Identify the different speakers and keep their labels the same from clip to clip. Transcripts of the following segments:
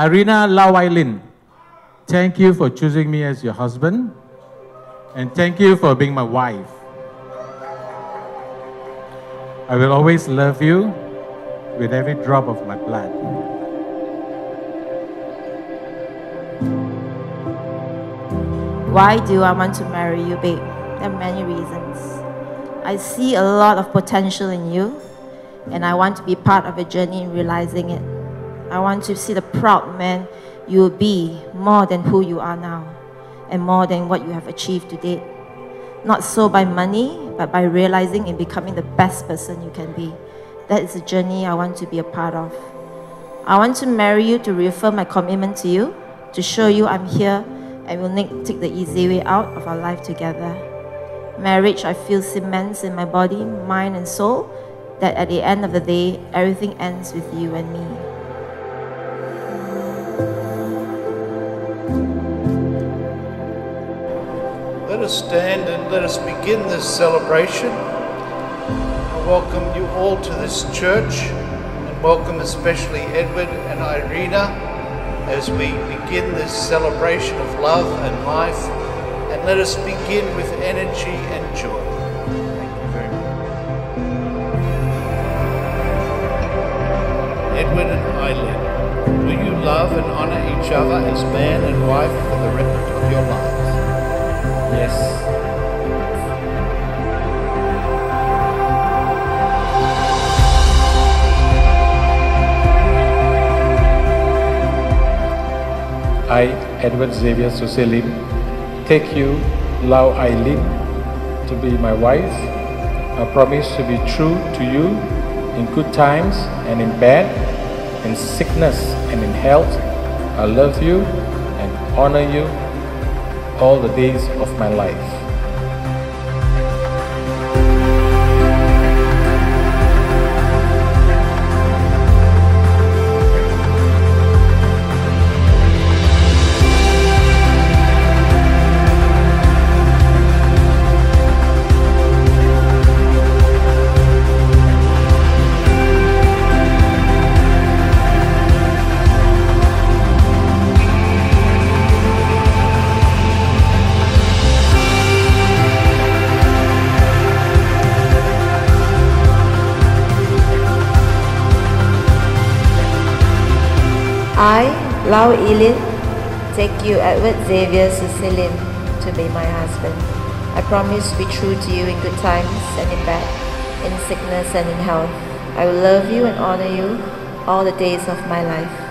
Speaker 1: Irina Lawailin, thank you for choosing me as your husband, and thank you for being my wife. I will always love you with every drop of my blood.
Speaker 2: Why do I want to marry you, babe? There are many reasons. I see a lot of potential in you, and I want to be part of a journey in realizing it. I want to see the proud man you will be more than who you are now, and more than what you have achieved to date. Not so by money, but by realizing and becoming the best person you can be. That is a journey I want to be a part of. I want to marry you to reaffirm my commitment to you, to show you I'm here and will take the easy way out of our life together. Marriage, I feel, cements in my body, mind, and soul that at the end of the day, everything ends with you and me.
Speaker 3: Us stand and let us begin this celebration. I welcome you all to this church and welcome especially Edward and Irina as we begin this celebration of love and life. And let us begin with energy and joy. Thank you very much. Edward and Eileen, will you love and honour each other as man and wife for the rest
Speaker 1: Edward Xavier Suselim, take you, Lau Aileen, to be my wife. I promise to be true to you in good times and in bad, in sickness and in health. I love you and honor you all the days of my life.
Speaker 2: I, Lau Ilin, take you, Edward Xavier Susilim, to be my husband. I promise to be true to you in good times and in bad, in sickness and in health. I will love you and honor you all the days of my life.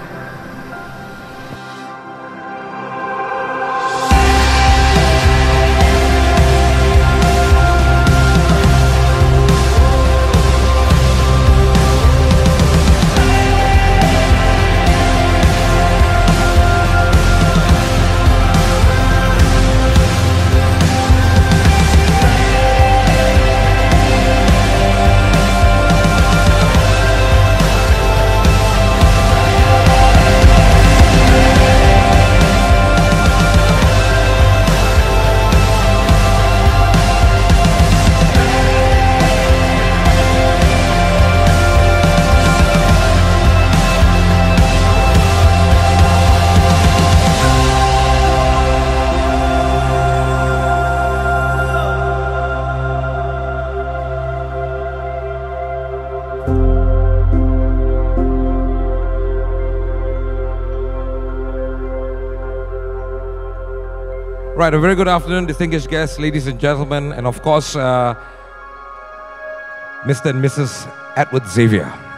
Speaker 4: Right, a very good afternoon, distinguished guests, ladies and gentlemen, and of course, uh, Mr. and Mrs. Edward Xavier.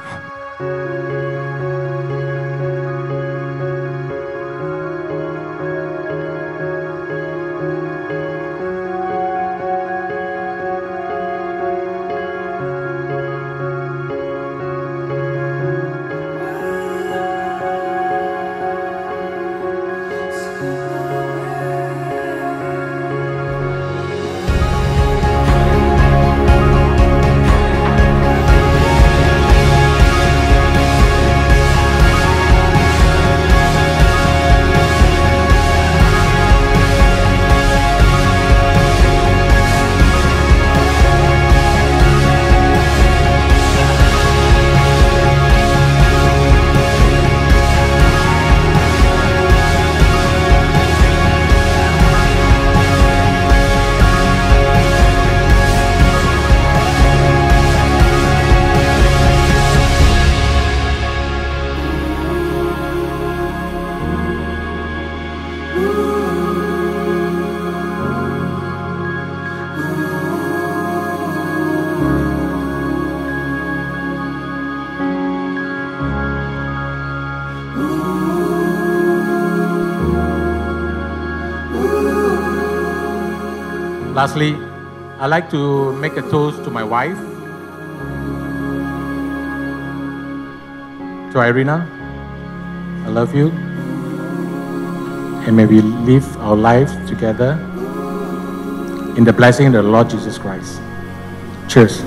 Speaker 1: Lastly, I'd like to make a toast to my wife, to Irina. I love you. And may we live our life together in the blessing of the Lord Jesus Christ. Cheers.